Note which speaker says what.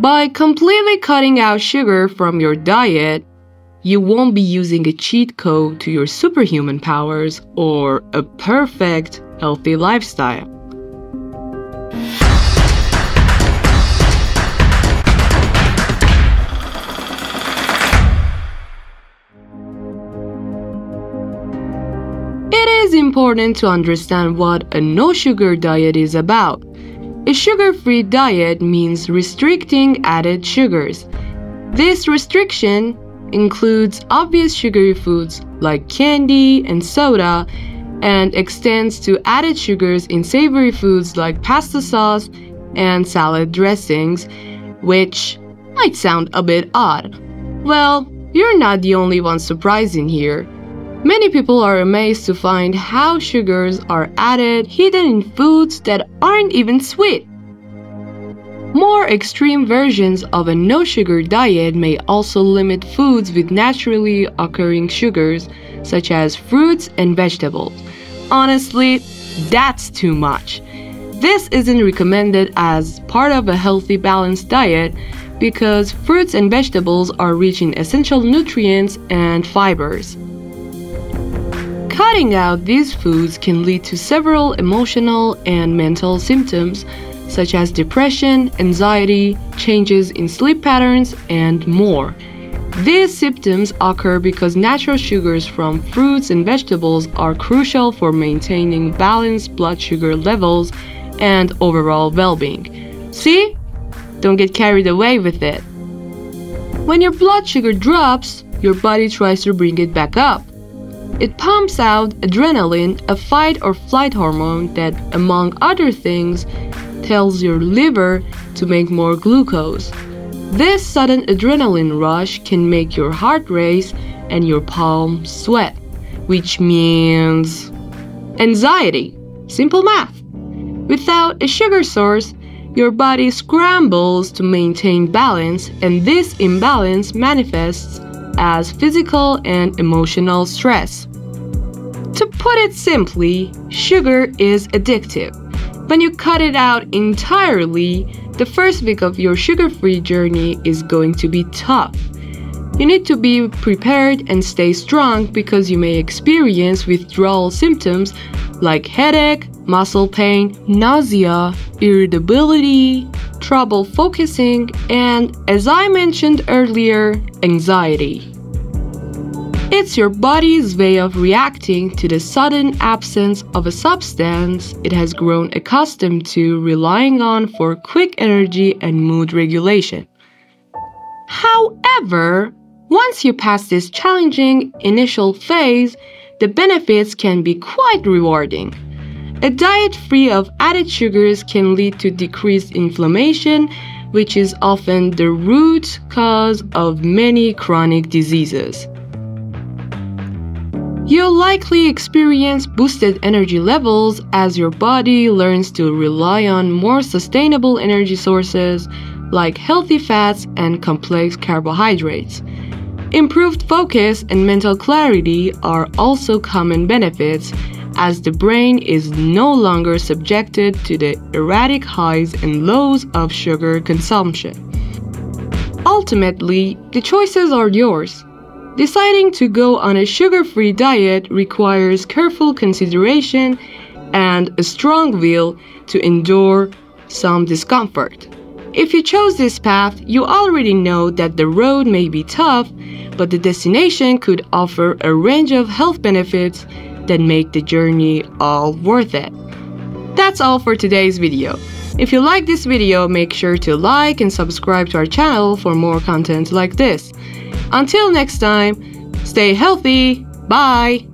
Speaker 1: By completely cutting out sugar from your diet, you won't be using a cheat code to your superhuman powers or a perfect healthy lifestyle. It is important to understand what a no sugar diet is about. A sugar free diet means restricting added sugars. This restriction includes obvious sugary foods like candy and soda and extends to added sugars in savory foods like pasta sauce and salad dressings, which might sound a bit odd. Well, you're not the only one surprised in here. Many people are amazed to find how sugars are added hidden in foods that aren't even sweet. More extreme versions of a no sugar diet may also limit foods with naturally occurring sugars, such as fruits and vegetables. Honestly, that's too much. This isn't recommended as part of a healthy balanced diet because fruits and vegetables are rich in essential nutrients and fibers. Cutting out these foods can lead to several emotional and mental symptoms such as depression, anxiety, changes in sleep patterns, and more. These symptoms occur because natural sugars from fruits and vegetables are crucial for maintaining balanced blood sugar levels and overall well being. See? Don't get carried away with it. When your blood sugar drops, your body tries to bring it back up. It pumps out adrenaline, a fight or flight hormone that, among other things, tells your liver to make more glucose. This sudden adrenaline rush can make your heart race and your palms sweat, which means anxiety. Simple math. Without a sugar source, your body scrambles to maintain balance, and this imbalance manifests as physical and emotional stress. To put it simply, sugar is addictive. When you cut it out entirely, the first week of your sugar free journey is going to be tough. You need to be prepared and stay strong because you may experience withdrawal symptoms like headache, muscle pain, nausea, irritability, trouble focusing, and, as I mentioned earlier, anxiety. It's your body's way of reacting to the sudden absence of a substance it has grown accustomed to relying on for quick energy and mood regulation. However, once you pass this challenging initial phase, the benefits can be quite rewarding. A diet free of added sugars can lead to decreased inflammation, which is often the root cause of many chronic diseases. You'll likely experience boosted energy levels as your body learns to rely on more sustainable energy sources like healthy fats and complex carbohydrates. Improved focus and mental clarity are also common benefits as the brain is no longer subjected to the erratic highs and lows of sugar consumption. Ultimately, the choices are yours. Deciding to go on a sugar free diet requires careful consideration and a strong will to endure some discomfort. If you chose this path, you already know that the road may be tough, but the destination could offer a range of health benefits that make the journey all worth it. That's all for today's video. If you like this video, make sure to like and subscribe to our channel for more content like this. Until next time, stay healthy. Bye.